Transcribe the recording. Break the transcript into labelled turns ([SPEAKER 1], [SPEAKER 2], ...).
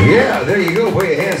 [SPEAKER 1] Yeah, there you go. Put your hands